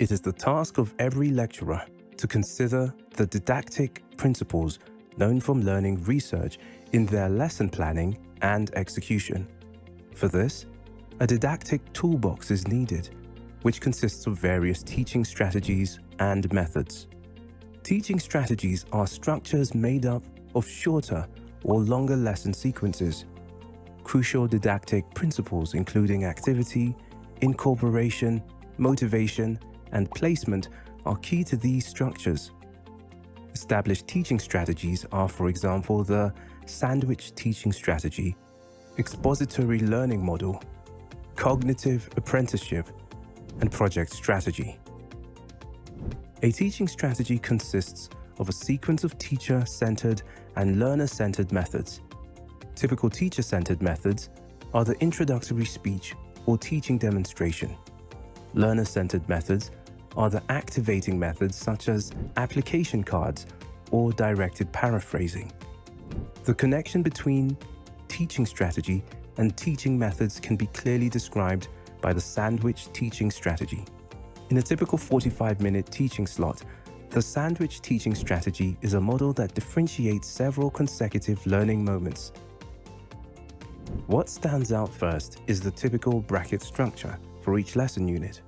It is the task of every lecturer to consider the didactic principles known from learning research in their lesson planning and execution. For this, a didactic toolbox is needed, which consists of various teaching strategies and methods. Teaching strategies are structures made up of shorter or longer lesson sequences. Crucial didactic principles including activity, incorporation, motivation, and placement are key to these structures. Established teaching strategies are, for example, the sandwich teaching strategy, expository learning model, cognitive apprenticeship, and project strategy. A teaching strategy consists of a sequence of teacher-centered and learner-centered methods. Typical teacher-centered methods are the introductory speech or teaching demonstration. Learner-centered methods are the activating methods such as application cards or directed paraphrasing. The connection between teaching strategy and teaching methods can be clearly described by the sandwich teaching strategy. In a typical 45-minute teaching slot, the sandwich teaching strategy is a model that differentiates several consecutive learning moments. What stands out first is the typical bracket structure for each lesson unit.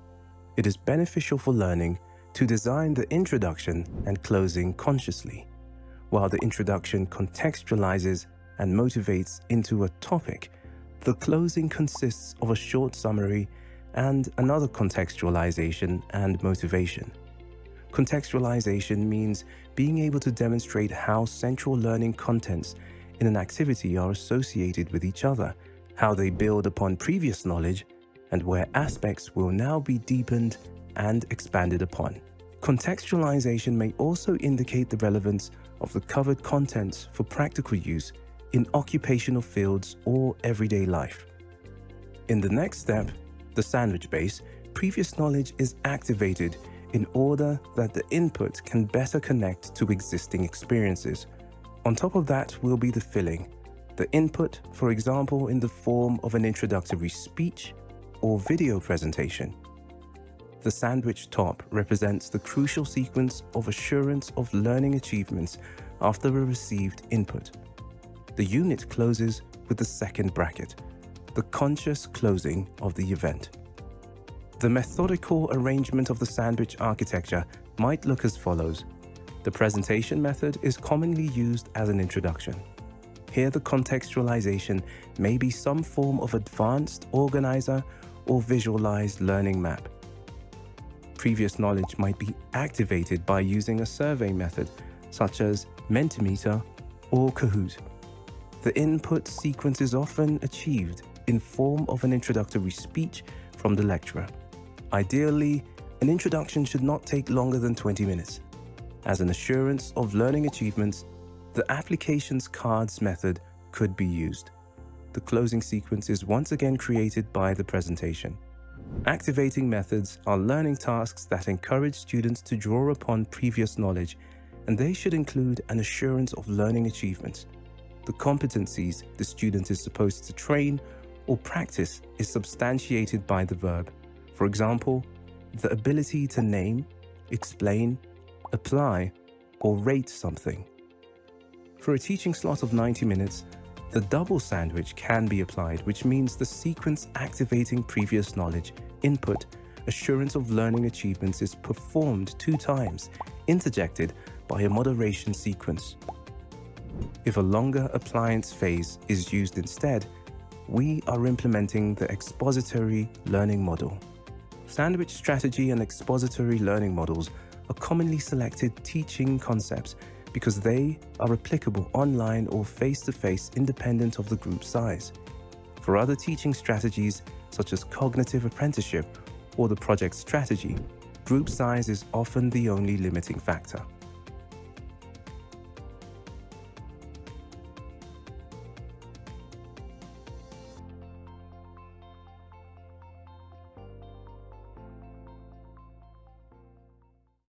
It is beneficial for learning to design the introduction and closing consciously. While the introduction contextualizes and motivates into a topic, the closing consists of a short summary and another contextualization and motivation. Contextualization means being able to demonstrate how central learning contents in an activity are associated with each other, how they build upon previous knowledge, and where aspects will now be deepened and expanded upon. Contextualization may also indicate the relevance of the covered contents for practical use in occupational fields or everyday life. In the next step, the sandwich base, previous knowledge is activated in order that the input can better connect to existing experiences. On top of that will be the filling, the input, for example, in the form of an introductory speech or video presentation. The sandwich top represents the crucial sequence of assurance of learning achievements after a received input. The unit closes with the second bracket, the conscious closing of the event. The methodical arrangement of the sandwich architecture might look as follows. The presentation method is commonly used as an introduction. Here the contextualization may be some form of advanced organizer or visualized learning map. Previous knowledge might be activated by using a survey method such as Mentimeter or Kahoot. The input sequence is often achieved in form of an introductory speech from the lecturer. Ideally, an introduction should not take longer than 20 minutes. As an assurance of learning achievements, the applications cards method could be used. The closing sequence is once again created by the presentation. Activating methods are learning tasks that encourage students to draw upon previous knowledge, and they should include an assurance of learning achievement. The competencies the student is supposed to train or practice is substantiated by the verb. For example, the ability to name, explain, apply, or rate something. For a teaching slot of 90 minutes, the double sandwich can be applied, which means the sequence activating previous knowledge, input, assurance of learning achievements is performed two times, interjected by a moderation sequence. If a longer appliance phase is used instead, we are implementing the expository learning model. Sandwich strategy and expository learning models are commonly selected teaching concepts because they are applicable online or face-to-face -face independent of the group size. For other teaching strategies, such as cognitive apprenticeship or the project strategy, group size is often the only limiting factor.